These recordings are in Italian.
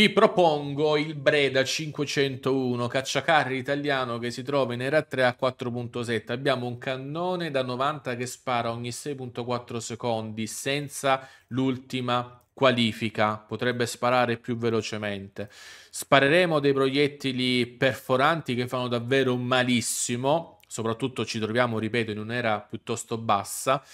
Vi propongo il Breda 501, cacciacarri italiano che si trova in Era 3 a 4.7. Abbiamo un cannone da 90 che spara ogni 6.4 secondi senza l'ultima qualifica, potrebbe sparare più velocemente. Spareremo dei proiettili perforanti che fanno davvero malissimo, soprattutto ci troviamo, ripeto, in un'era piuttosto bassa.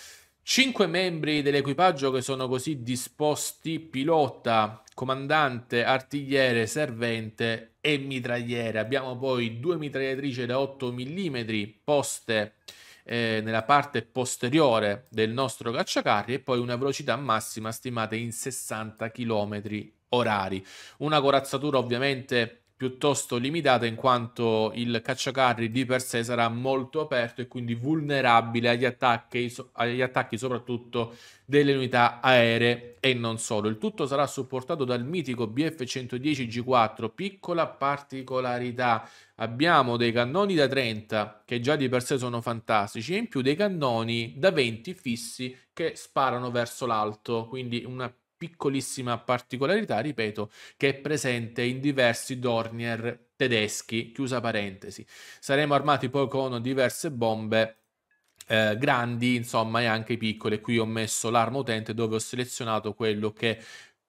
Cinque membri dell'equipaggio che sono così disposti, pilota, comandante, artigliere, servente e mitragliere. Abbiamo poi due mitragliatrici da 8 mm poste eh, nella parte posteriore del nostro cacciacarri e poi una velocità massima stimata in 60 km orari. Una corazzatura ovviamente piuttosto limitata in quanto il cacciacarri di per sé sarà molto aperto e quindi vulnerabile agli attacchi, agli attacchi soprattutto delle unità aeree e non solo. Il tutto sarà supportato dal mitico BF-110 G4, piccola particolarità. Abbiamo dei cannoni da 30 che già di per sé sono fantastici e in più dei cannoni da 20 fissi che sparano verso l'alto, quindi una piccolissima particolarità, ripeto, che è presente in diversi Dornier tedeschi, chiusa parentesi. Saremo armati poi con diverse bombe eh, grandi, insomma, e anche piccole. Qui ho messo l'arma utente dove ho selezionato quello che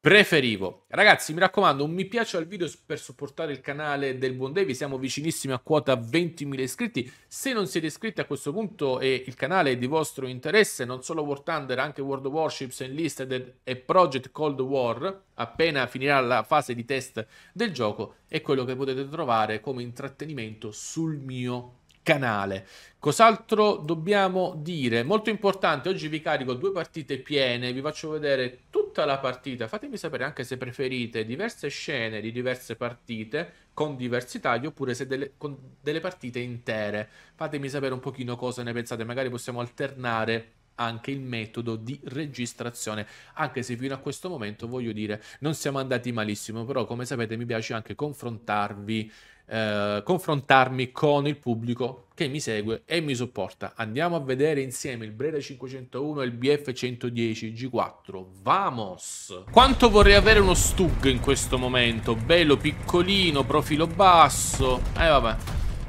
preferivo. Ragazzi, mi raccomando, un mi piace al video per supportare il canale del Buon Devi. Siamo vicinissimi a quota 20.000 iscritti. Se non siete iscritti a questo punto e il canale è di vostro interesse, non solo War Thunder, anche World of Warships, Enlisted e Project Cold War, appena finirà la fase di test del gioco, è quello che potete trovare come intrattenimento sul mio canale. Cos'altro dobbiamo dire? Molto importante, oggi vi carico due partite piene, vi faccio vedere tutta la partita, fatemi sapere anche se preferite diverse scene di diverse partite con diversi tagli oppure se delle, con delle partite intere. Fatemi sapere un pochino cosa ne pensate, magari possiamo alternare anche il metodo di registrazione anche se fino a questo momento voglio dire non siamo andati malissimo però come sapete mi piace anche confrontarvi eh, confrontarmi con il pubblico che mi segue e mi supporta. Andiamo a vedere insieme il Breda 501 e il BF 110 G4. Vamos! Quanto vorrei avere uno Stug in questo momento? Bello, piccolino, profilo basso. Eh vabbè,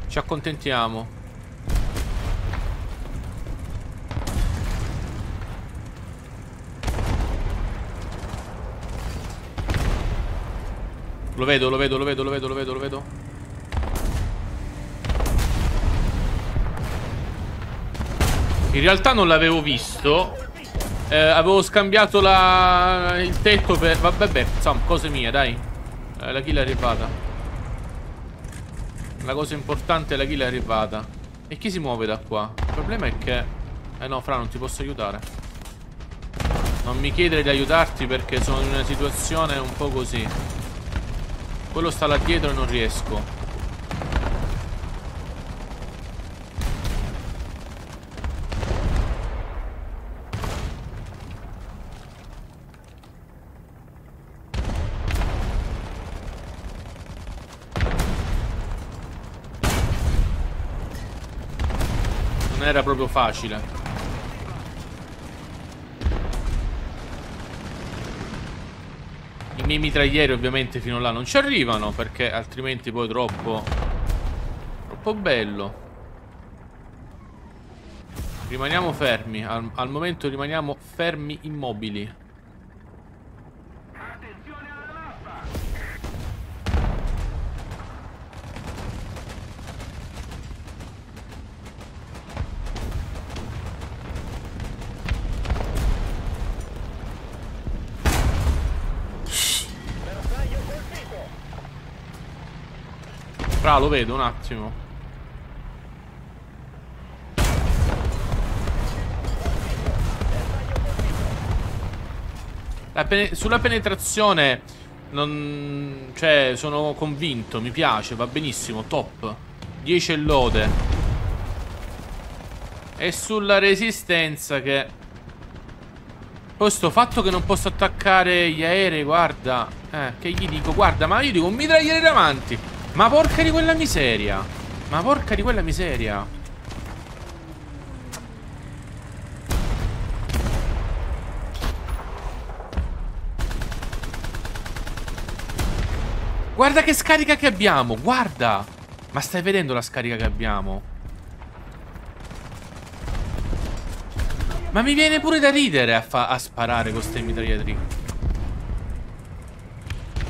ci accontentiamo. Lo vedo, lo vedo, lo vedo, lo vedo, lo vedo, lo vedo. In realtà non l'avevo visto. Eh, Avevo scambiato la... il tetto per... Vabbè, insomma, cose mie, dai. Eh, La kill è arrivata. La cosa importante è la kill è arrivata. E chi si muove da qua? Il problema è che... Eh no, Fra, non ti posso aiutare. Non mi chiedere di aiutarti perché sono in una situazione un po' così. Quello sta là dietro e non riesco era proprio facile. I miei mitraglieri ovviamente fino là non ci arrivano perché altrimenti poi troppo... Troppo bello. Rimaniamo fermi, al, al momento rimaniamo fermi immobili. Fra, lo vedo un attimo. Pen sulla penetrazione non... Cioè, sono convinto, mi piace, va benissimo, top. 10 lode. E sulla resistenza che... Poi sto fatto che non posso attaccare gli aerei, guarda. Eh, che gli dico? Guarda, ma io dico un mitragliere davanti. Ma porca di quella miseria Ma porca di quella miseria Guarda che scarica che abbiamo, guarda. Ma stai vedendo la scarica che abbiamo? Ma mi viene pure da ridere a, a sparare con queste mitragliatrici.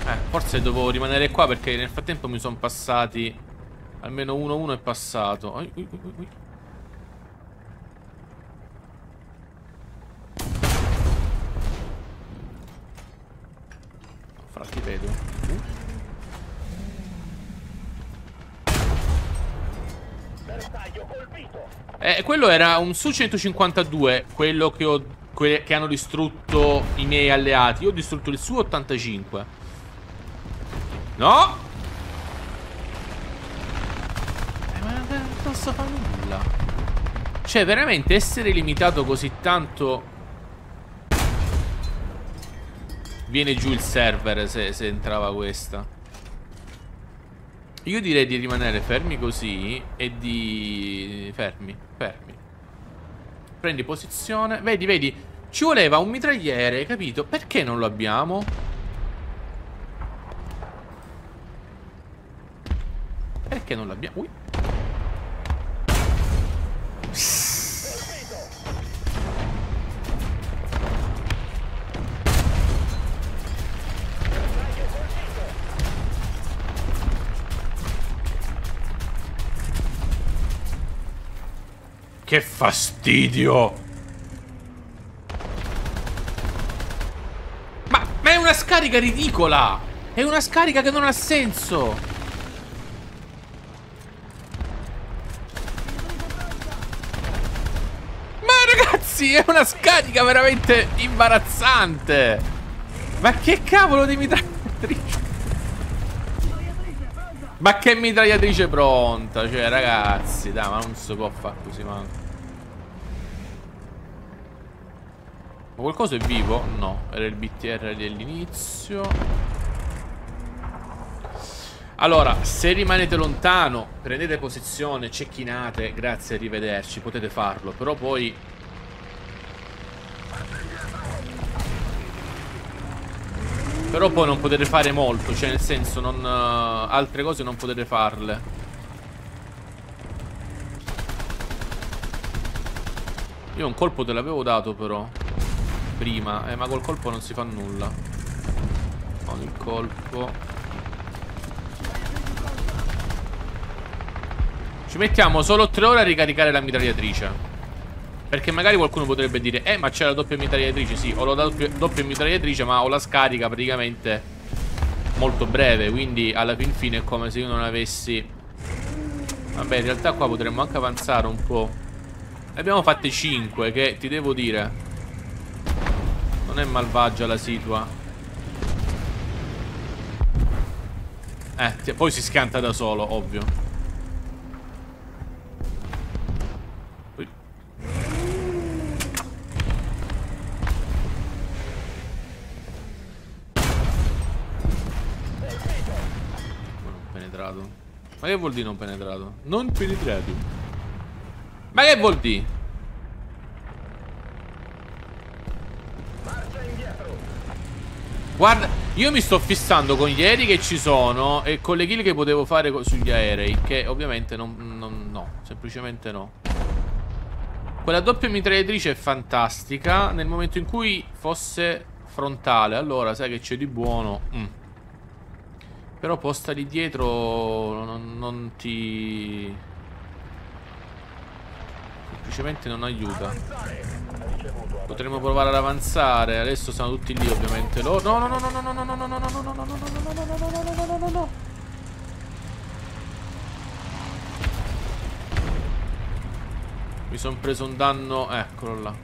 Eh, forse dovevo rimanere qua perché nel frattempo mi sono passati... Almeno uno uno è passato. Ui, ui, ui, Fra ti vedo. Eh, quello era un Su-152, quello che, ho, che hanno distrutto i miei alleati. Io ho distrutto il Su-85. No! Eh, ma non posso fare nulla. Cioè, veramente essere limitato così tanto... Viene giù il server se, se entrava questa. Io direi di rimanere fermi così e di... Fermi, fermi. Prendi posizione. Vedi, vedi. Ci voleva un mitragliere, capito? Perché non lo abbiamo? Perché non l'abbiamo? Ui. Che fastidio! Ma, ma è una scarica ridicola! È una scarica che non ha senso! Ma ragazzi, è una scarica veramente imbarazzante! Ma che cavolo di mitragliatrice? Ma che mitragliatrice pronta, cioè ragazzi, dai, ma non si può fare così, man. Ma qualcosa è vivo? No, era il BTR dell'inizio. Allora, se rimanete lontano, prendete posizione, cecchinate, grazie, arrivederci, potete farlo. Però poi... Però poi non potete fare molto, cioè nel senso, non, uh, altre cose non potete farle. Io un colpo te l'avevo dato però prima. Eh, ma col colpo non si fa nulla. Con il colpo. Ci mettiamo solo tre ore a ricaricare la mitragliatrice. Perché magari qualcuno potrebbe dire Eh ma c'è la doppia mitragliatrice Sì ho la doppia, doppia mitragliatrice Ma ho la scarica praticamente Molto breve Quindi alla fin fine è come se io non avessi Vabbè in realtà qua potremmo anche avanzare un po' Ne abbiamo fatte 5 Che ti devo dire non è malvagia la situa. Eh, poi si scanta da solo, ovvio. Ma che vuol dire non penetrato? Non penetrato. Ma che vuol dire? Guarda, io mi sto fissando con gli aerei che ci sono e con le kill che potevo fare sugli aerei, che ovviamente non, non no, semplicemente no. Quella doppia mitragliatrice è fantastica nel momento in cui fosse frontale, allora sai che c'è di buono. Mm. Però posta lì dietro non, non ti... Semplicemente non aiuta. Potremmo provare ad avanzare. Adesso sono tutti lì, ovviamente. No, no, no, no, no, no, no, no, no, no, no, no, no, no, no, no, no, no, no, no. Mi sono preso un danno. Eccolo là.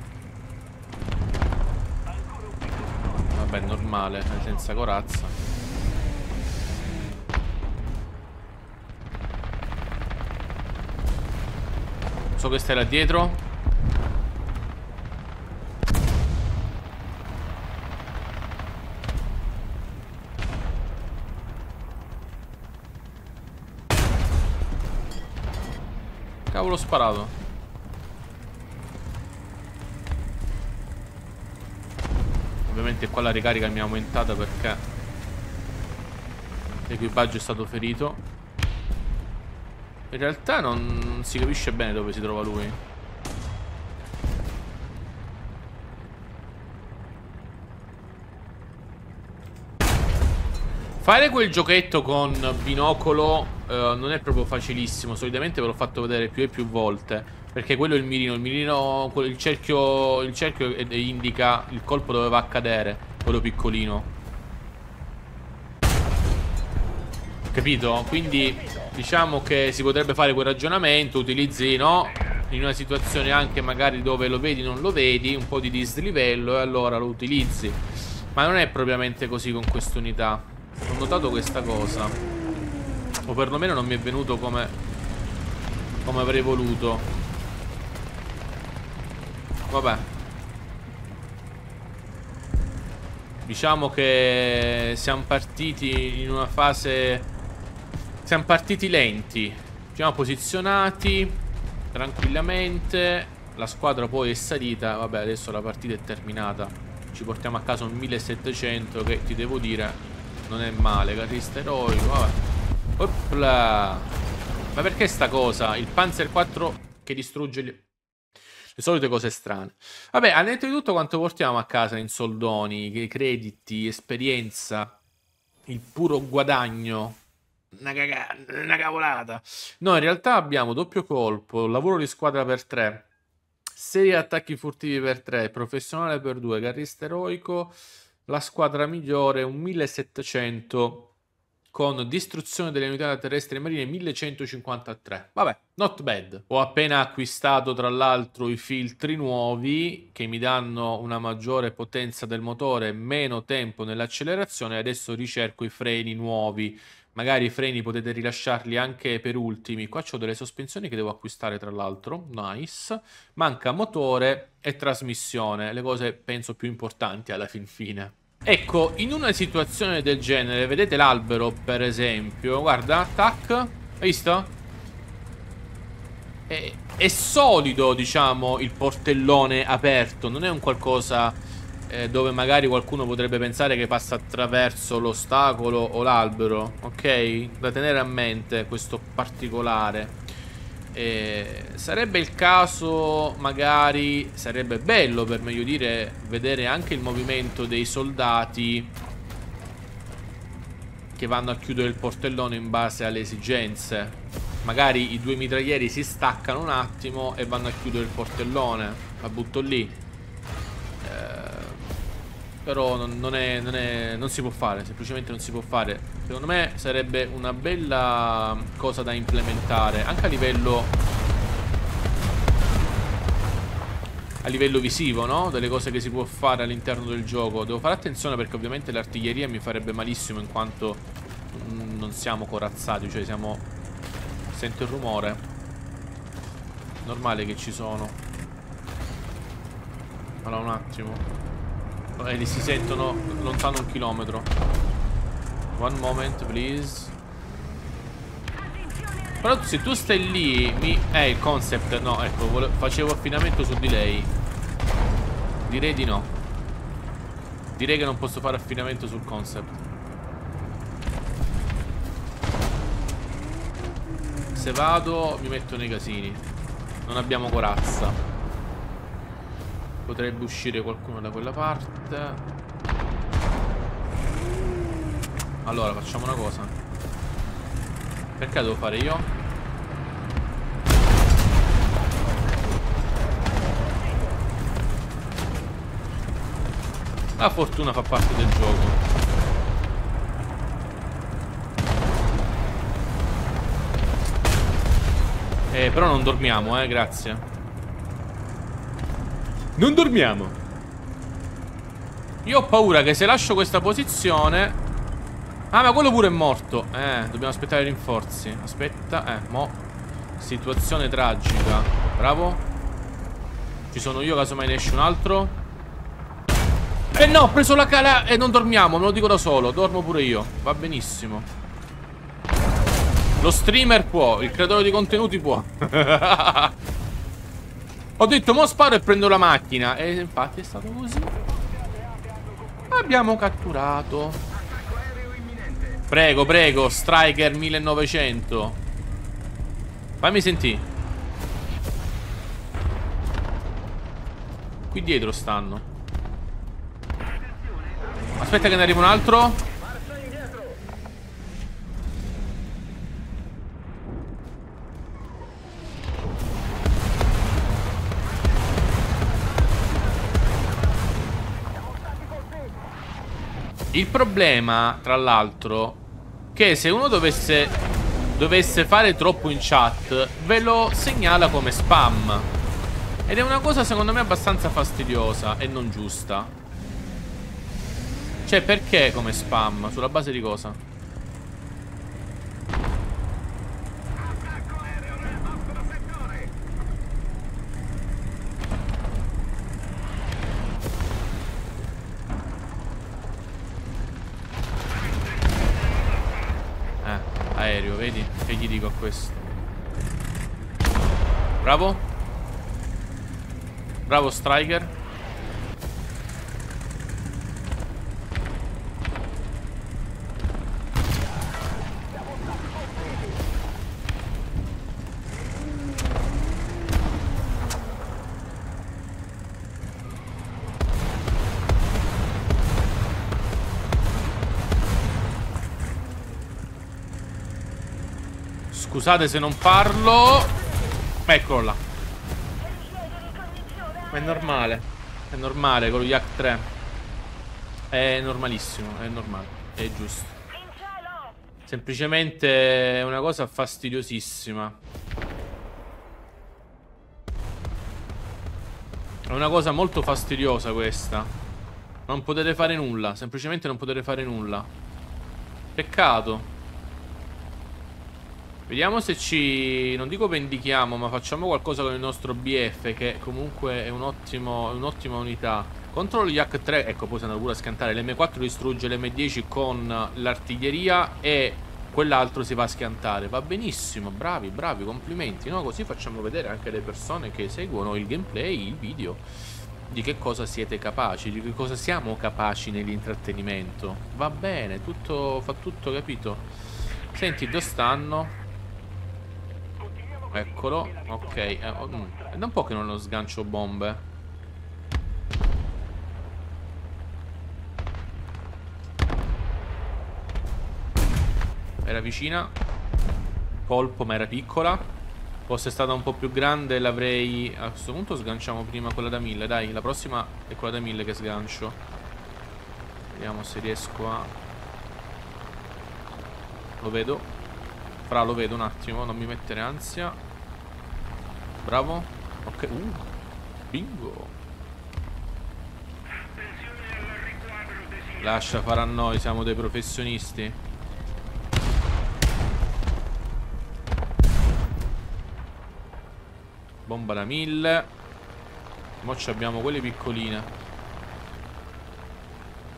Vabbè, normale, senza corazza. Che stai là dietro. Cavolo sparato Ovviamente qua la ricarica mi è aumentata perché L'equipaggio è stato ferito. In realtà non si capisce bene dove si trova lui. Fare quel giochetto con binocolo uh, non è proprio facilissimo. Solitamente ve l'ho fatto vedere più e più volte. Perché quello è il mirino. Il mirino, il cerchio, il cerchio indica il colpo dove va a cadere. Quello piccolino. Capito? Quindi diciamo che si potrebbe fare quel ragionamento. Utilizzi, no? In una situazione anche magari dove lo vedi non lo vedi. Un po' di dislivello e allora lo utilizzi. Ma non è propriamente così con quest'unità. Ho notato questa cosa O perlomeno non mi è venuto come Come avrei voluto Vabbè Diciamo che siamo partiti in una fase Siamo partiti lenti Siamo posizionati Tranquillamente La squadra poi è salita Vabbè adesso la partita è terminata Ci portiamo a casa un 1700 Che ti devo dire non è male, carrista eroico, vabbè. Opla. Ma perché sta cosa? Il Panzer 4 che distrugge gli... le solite cose strane. Vabbè, al netto di tutto quanto portiamo a casa in soldoni, crediti, esperienza, il puro guadagno. Una, caga... una cavolata. No, in realtà abbiamo doppio colpo, lavoro di squadra per 3, 6 attacchi furtivi per 3, professionale per 2, carrista eroico la squadra migliore un 1700 con distruzione delle unità terrestri e marine 1153. Vabbè, not bad. Ho appena acquistato tra l'altro i filtri nuovi che mi danno una maggiore potenza del motore, meno tempo nell'accelerazione e adesso ricerco i freni nuovi. Magari i freni potete rilasciarli anche per ultimi. Qua ho delle sospensioni che devo acquistare tra l'altro. Nice. Manca motore e trasmissione. Le cose penso più importanti alla fin fine. Ecco, in una situazione del genere, vedete l'albero per esempio. Guarda, tac. Hai visto? È, è solido, diciamo, il portellone aperto. Non è un qualcosa eh, dove magari qualcuno potrebbe pensare che passa attraverso l'ostacolo o l'albero, ok? Da tenere a mente questo particolare. Eh, sarebbe il caso, magari, sarebbe bello per meglio dire, vedere anche il movimento dei soldati che vanno a chiudere il portellone in base alle esigenze. Magari i due mitraglieri si staccano un attimo e vanno a chiudere il portellone. La butto lì. Però non, non, è, non, è, non si può fare, semplicemente non si può fare. Secondo me sarebbe una bella cosa da implementare, anche a livello... A livello visivo, no? Delle cose che si può fare all'interno del gioco. Devo fare attenzione perché ovviamente l'artiglieria mi farebbe malissimo in quanto non siamo corazzati, cioè siamo... Sento il rumore. Normale che ci sono. Allora un attimo. E li si sentono lontano un chilometro. One moment, please. Però se tu stai lì, mi... Eh, il concept... No, ecco, vole... facevo affinamento su di lei. Direi di no. Direi che non posso fare affinamento sul concept. Se vado, mi metto nei casini. Non abbiamo corazza. Potrebbe uscire qualcuno da quella parte. Allora facciamo una cosa. Perché devo fare io? La fortuna fa parte del gioco. Eh però non dormiamo eh grazie non dormiamo. Io ho paura che se lascio questa posizione... Ah, ma quello pure è morto. Eh, dobbiamo aspettare i rinforzi. Aspetta, eh, mo. Situazione tragica. Bravo. Ci sono io, casomai ne esce un altro. Eh no, ho preso la cala e non dormiamo, me lo dico da solo. Dormo pure io. Va benissimo. Lo streamer può, il creatore di contenuti può. Ho detto, mo sparo e prendo la macchina. E infatti è stato così. Abbiamo catturato. Prego, prego, Striker 1900. Fammi sentire. Qui dietro stanno. Aspetta che ne arriva un altro. Il problema, tra l'altro, che se uno dovesse, dovesse fare troppo in chat, ve lo segnala come spam. Ed è una cosa secondo me abbastanza fastidiosa e non giusta. Cioè, perché come spam? Sulla base di cosa? Eh, aereo, vedi? Che gli dico a questo? Bravo Bravo Striker. Scusate se non parlo. Eccolo là. Ma è normale. È normale con lo Yak 3. È normalissimo, è normale. È giusto. Semplicemente è una cosa fastidiosissima. È una cosa molto fastidiosa questa. Non potete fare nulla. Semplicemente non potete fare nulla. Peccato. Vediamo se ci... non dico vendichiamo, ma facciamo qualcosa con il nostro BF, che comunque è un'ottima un unità. Contro lo Yak 3, ecco, poi si andrà pure a scantare. L'M4 distrugge l'M10 con l'artiglieria e quell'altro si va a schiantare. Va benissimo, bravi, bravi, complimenti, no? Così facciamo vedere anche alle persone che seguono il gameplay, il video, di che cosa siete capaci, di che cosa siamo capaci nell'intrattenimento. Va bene, tutto, fa tutto, capito? Senti, dove stanno? Eccolo, ok. Eh, mm. Da un po' che non lo sgancio bombe. Era vicina. Colpo, ma era piccola. Fosse stata un po' più grande l'avrei... A questo punto sganciamo prima quella da 1000, dai. La prossima è quella da 1000 che sgancio. Vediamo se riesco a... Lo vedo. Fra lo vedo un attimo, non mi mettere ansia. Bravo. Ok. Uh. Bingo. Lascia fare a noi, siamo dei professionisti. Bomba da 1000. Mo' abbiamo quelle piccoline.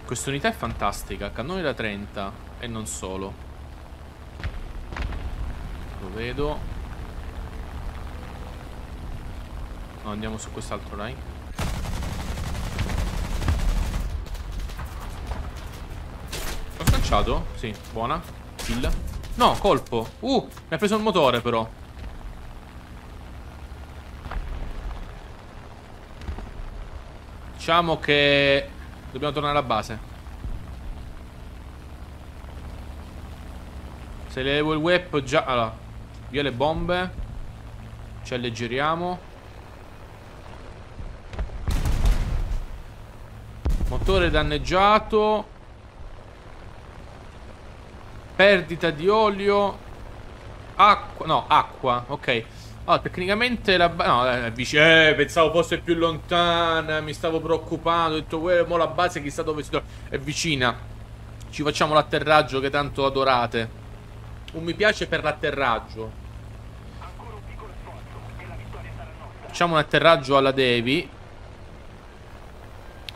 Questa unità è fantastica. Cannone da 30. E non solo. Lo vedo. No, andiamo su quest'altro, dai. L'ho sganciato? Sì, buona. Kill. No, colpo. Uh, mi ha preso il motore però. Diciamo che dobbiamo tornare alla base. Se levo il whip già... Allora, Via le bombe. Ci alleggeriamo. Motore danneggiato. Perdita di olio. Acqua. No, acqua. Ok. Allora, tecnicamente la. No, è vicino. Eh, pensavo fosse più lontana. Mi stavo preoccupando. Ho detto, uè, mo la base chissà dove si trova. È vicina. Ci facciamo l'atterraggio che tanto adorate. Un mi piace per l'atterraggio. Facciamo un atterraggio alla Devi.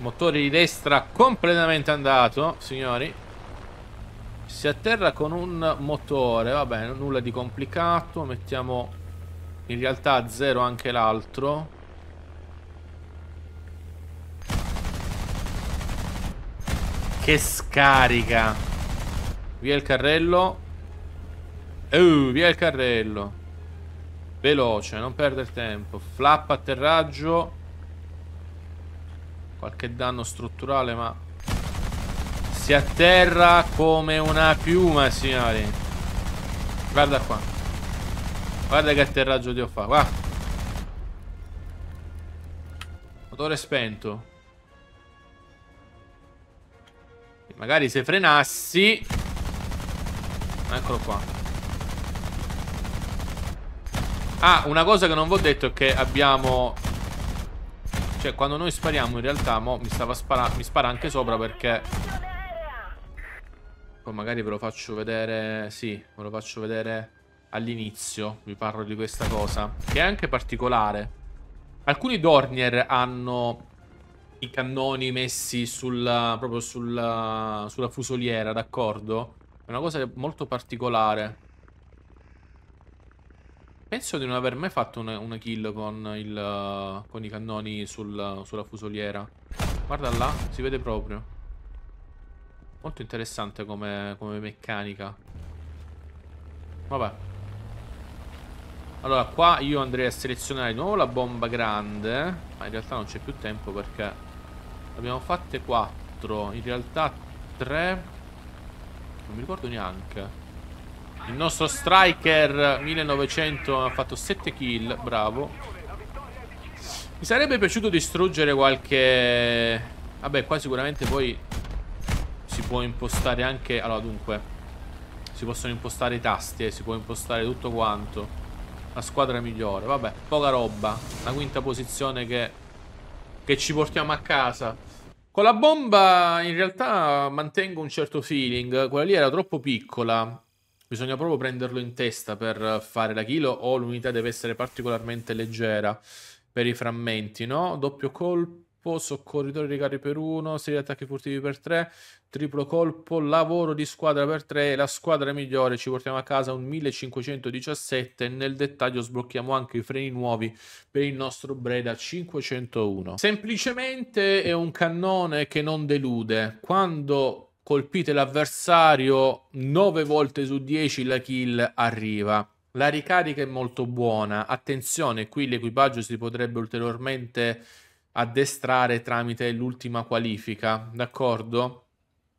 Motore di destra completamente andato, signori. Si atterra con un motore, vabbè, nulla di complicato. Mettiamo in realtà a zero anche l'altro. Che scarica. Via il carrello. Uh, via il carrello. Veloce, non perdere tempo. Flap atterraggio. Qualche danno strutturale, ma... Si atterra come una piuma, signori. Guarda qua. Guarda che atterraggio ho fatto. Guarda. Motore spento. Magari se frenassi... Eccolo qua. Ah, una cosa che non vi ho detto è che abbiamo cioè, quando noi spariamo, in realtà, mo mi stava sparando. Mi spara anche sopra perché. Poi magari ve lo faccio vedere. Sì, ve lo faccio vedere all'inizio. Vi parlo di questa cosa. Che è anche particolare. Alcuni Dornier hanno i cannoni messi sul, proprio sul, sulla fusoliera, d'accordo? È una cosa molto particolare. Penso di non aver mai fatto una, una kill con, il, con, i cannoni sul, sulla fusoliera. Guarda là, si vede proprio. Molto interessante come, come meccanica. Vabbè. Allora, qua io andrei a selezionare di nuovo la bomba grande. Ma in realtà non c'è più tempo perché abbiamo fatte 4. In realtà 3. Non mi ricordo neanche. Il nostro striker 1900 ha fatto 7 kill, bravo. Mi sarebbe piaciuto distruggere qualche... Vabbè, qua sicuramente poi si può impostare anche... Allora, dunque... Si possono impostare i tasti, eh, si può impostare tutto quanto. La squadra migliore, vabbè, poca roba. La quinta posizione che, che ci portiamo a casa. Con la bomba in realtà mantengo un certo feeling. Quella lì era troppo piccola. Bisogna proprio prenderlo in testa per fare la kill o l'unità deve essere particolarmente leggera per i frammenti, no? Doppio colpo, soccorritori di carri per uno, serie di attacchi furtivi per tre, triplo colpo, lavoro di squadra per tre, la squadra migliore, ci portiamo a casa un 1517 e nel dettaglio sblocchiamo anche i freni nuovi per il nostro Breda 501. Semplicemente è un cannone che non delude. Quando colpite l'avversario 9 volte su 10 la kill arriva. La ricarica è molto buona. Attenzione, qui l'equipaggio si potrebbe ulteriormente addestrare tramite l'ultima qualifica, d'accordo?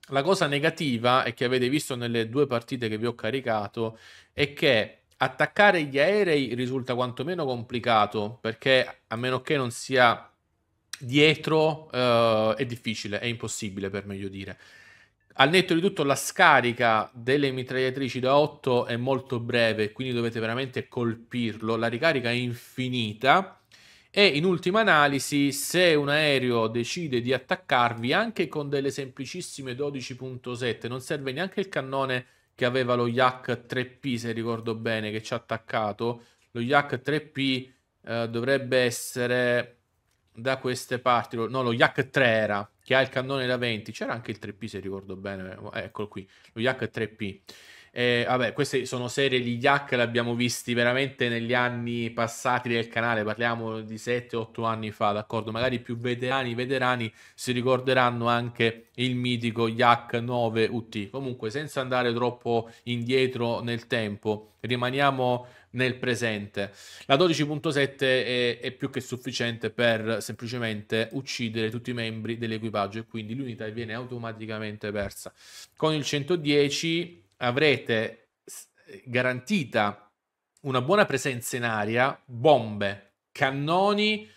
La cosa negativa è che avete visto nelle due partite che vi ho caricato è che attaccare gli aerei risulta quantomeno complicato perché a meno che non sia dietro uh, è difficile, è impossibile per meglio dire. Al netto di tutto la scarica delle mitragliatrici da 8 è molto breve, quindi dovete veramente colpirlo. La ricarica è infinita. E in ultima analisi, se un aereo decide di attaccarvi anche con delle semplicissime 12.7, non serve neanche il cannone che aveva lo Yak 3P, se ricordo bene, che ci ha attaccato. Lo Yak 3P eh, dovrebbe essere da queste parti, no, lo Yak 3 era, che ha il cannone da 20, c'era anche il 3P se ricordo bene, eccolo qui, lo YH3P. Eh, vabbè, queste sono serie, di Yak li abbiamo visti veramente negli anni passati del canale, parliamo di 7-8 anni fa, d'accordo? Magari più veterani, veterani si ricorderanno anche il mitico Yak 9 UT. Comunque, senza andare troppo indietro nel tempo, rimaniamo nel presente. La 12.7 è, è, più che sufficiente per semplicemente uccidere tutti i membri dell'equipaggio e quindi l'unità viene automaticamente persa. Con il 110 avrete garantita una buona presenza in aria, bombe, cannoni,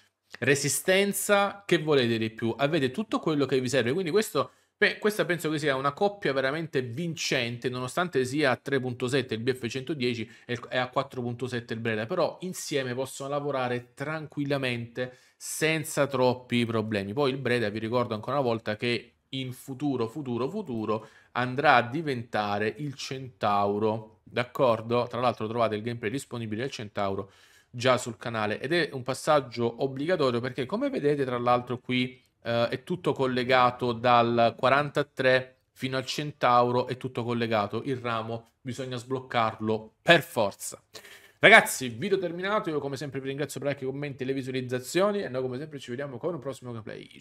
resistenza, che volete di più? Avete tutto quello che vi serve, quindi questo Beh, questa penso che sia una coppia veramente vincente, nonostante sia a 3.7 il BF110 e a 4.7 il Breda, però insieme possono lavorare tranquillamente senza troppi problemi. Poi il Breda, vi ricordo ancora una volta che in futuro, futuro, futuro andrà a diventare il Centauro, d'accordo? Tra l'altro trovate il gameplay disponibile del Centauro già sul canale ed è un passaggio obbligatorio perché come vedete tra l'altro qui eh, è tutto collegato dal 43 fino al Centauro, è tutto collegato. Il ramo bisogna sbloccarlo per forza. Ragazzi, video terminato. Io come sempre vi ringrazio per like, commenti e le visualizzazioni. E noi come sempre ci vediamo con un prossimo gameplay.